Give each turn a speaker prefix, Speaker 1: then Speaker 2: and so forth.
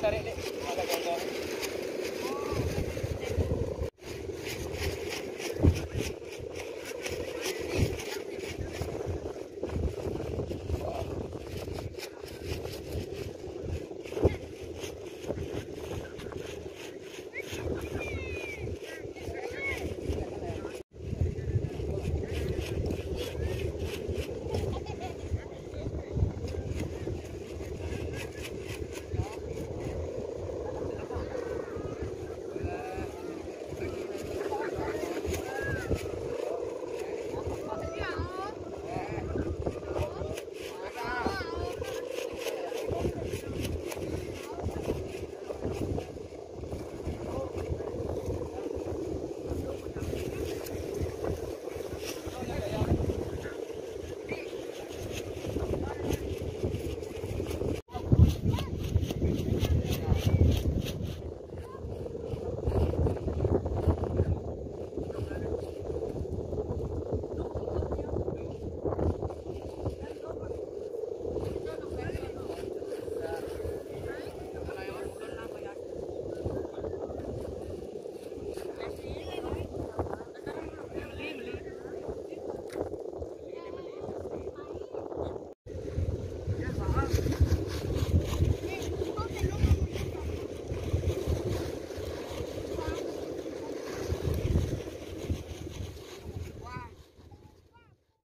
Speaker 1: tarik, tarik